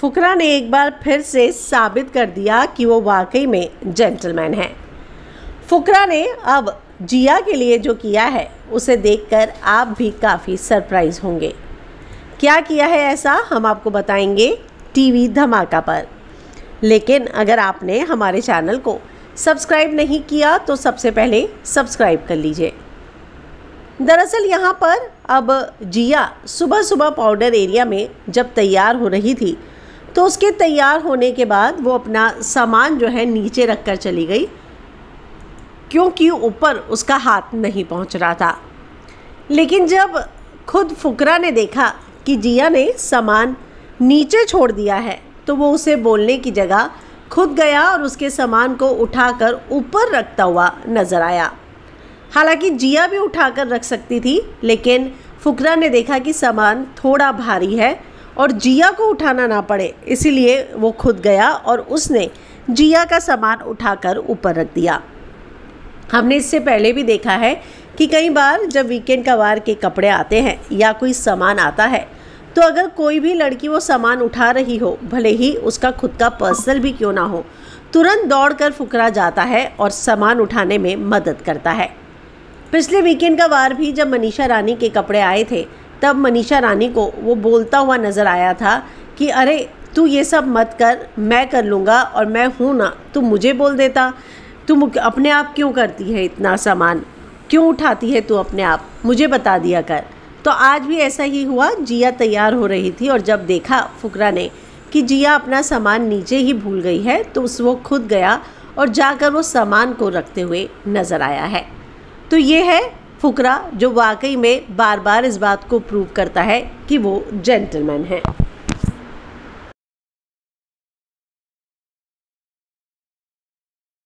फुकरा ने एक बार फिर से साबित कर दिया कि वो वाकई में जेंटलमैन है। फुकरा ने अब जिया के लिए जो किया है, उसे देखकर आप भी काफ़ी सरप्राइज़ होंगे। क्या किया है ऐसा हम आपको बताएँगे टीवी धमाका पर। लेकिन अगर आपने हमारे चैनल को सब्सक्राइब नहीं किया तो सबसे पहले सब्सक्राइब कर लीजिए। दरअसल यहाँ पर अब जिया सुबह सुबह पाउडर एरिया में जब तैयार हो रही थी तो उसके तैयार होने के बाद वो अपना सामान जो है नीचे रख कर चली गई, क्योंकि ऊपर उसका हाथ नहीं पहुँच रहा था। लेकिन जब खुद फुकरा ने देखा कि जिया ने सामान नीचे छोड़ दिया है तो वो उसे बोलने की जगह खुद गया और उसके सामान को उठाकर ऊपर रखता हुआ नज़र आया। हालाँकि जिया भी उठाकर रख सकती थी, लेकिन फुकरा ने देखा कि सामान थोड़ा भारी है और जिया को उठाना ना पड़े, इसीलिए वो खुद गया और उसने जिया का सामान उठाकर ऊपर रख दिया। हमने इससे पहले भी देखा है कि कई बार जब वीकेंड का वार के कपड़े आते हैं या कोई सामान आता है तो अगर कोई भी लड़की वो सामान उठा रही हो, भले ही उसका खुद का पर्सनल भी क्यों ना हो, तुरंत दौड़कर फुकरा जाता है और सामान उठाने में मदद करता है। पिछले वीकेंड का वार भी जब मनीषा रानी के कपड़े आए थे तब मनीषा रानी को वो बोलता हुआ नज़र आया था कि अरे, तू ये सब मत कर, मैं कर लूँगा और मैं हूँ ना, तू मुझे बोल देता। तू अपने आप क्यों करती है इतना सामान? क्यों उठाती है तू अपने आप? मुझे बता दिया कर। तो आज भी ऐसा ही हुआ, जिया तैयार हो रही थी और जब देखा फुकरा ने कि जिया अपना सामान नीचे ही भूल गई है तो उस, वो खुद गया और जाकर वो सामान को रखते हुए नज़र आया है। तो ये है फुकरा जो वाकई में बार बार इस बात को प्रूव करता है कि वो जेंटलमैन है।